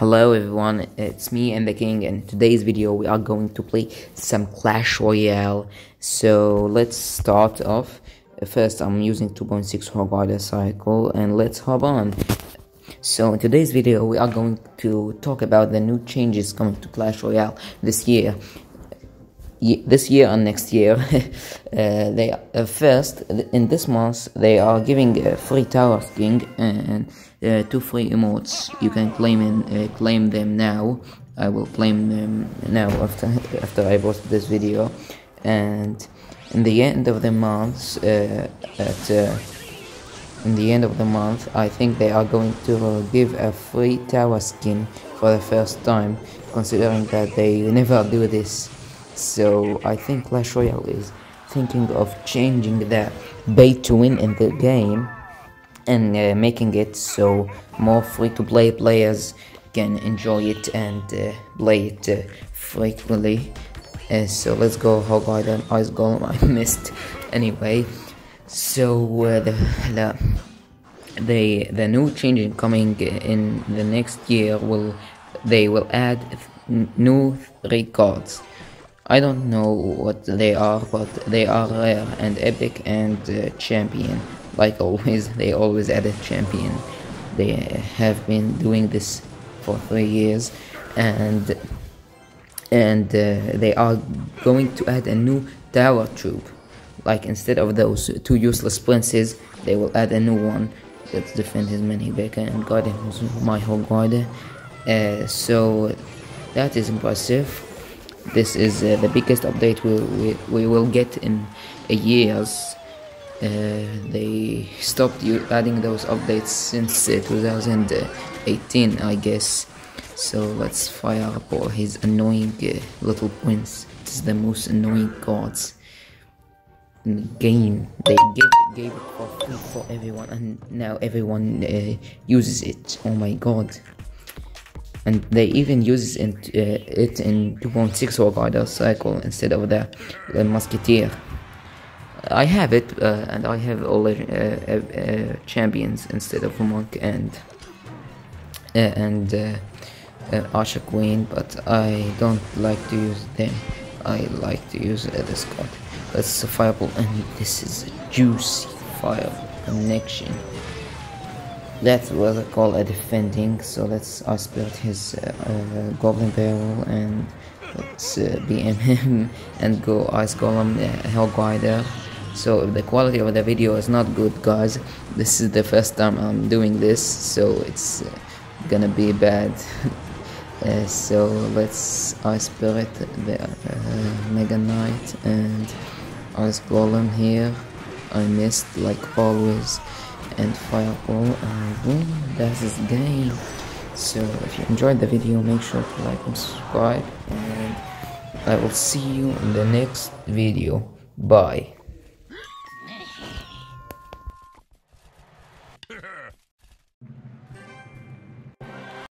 Hello everyone, it's me and the King and today's video we are going to play some Clash Royale. So let's start off. First I'm using 2.6 Hog Rider Cycle and let's hop on. So in today's video we are going to talk about the new changes coming to Clash Royale this year. This year and next year, uh, they uh, first in this month they are giving a free tower skin and uh, two free emotes. You can claim uh, claim them now. I will claim them now after after I post this video, and in the end of the month, uh, at uh, in the end of the month, I think they are going to give a free tower skin for the first time, considering that they never do this. So I think Clash Royale is thinking of changing the pay to win in the game and uh, making it so more free-to-play players can enjoy it and uh, play it uh, frequently. Uh, so let's go Hog Rider and Ice Golem. I missed anyway. So uh, the, the the the new change coming in the next year will they will add new three cards. I don't know what they are, but they are rare and epic and uh, champion. Like always they always add a champion. They have been doing this for three years and and uh, they are going to add a new tower troop. Like instead of those two useless princes they will add a new one that defend his many Becca and Guardian my whole guard. Uh, so that is impressive this is uh, the biggest update we, we, we will get in a years uh, they stopped adding those updates since uh, 2018 I guess. So let's fire up all his annoying uh, little points. Is the most annoying cards in the game. They gave, gave it for free for everyone and now everyone uh, uses it. Oh my god and they even use it in, uh, it in 2.6 Hog Rider cycle instead of the, the musketeer I have it, uh, and I have all the uh, uh, champions instead of Monk and and Archer Queen, but I don't like to use them. I like to use this card. That's a fireball, and this is a juicy fire connection. That's was I call a defending. So let's ice spirit his uh, uh, goblin barrel and let's uh, BM him and go ice golem uh, hell rider so the quality of the video is not good guys. This is the first time I'm doing this so it's uh, gonna be bad. Uh, so let's ice spirit the uh, mega knight and ice golem here. I missed like always and fireball and boom that's this game so if you enjoyed the video make sure to like and subscribe and i will see you in the next video. Bye.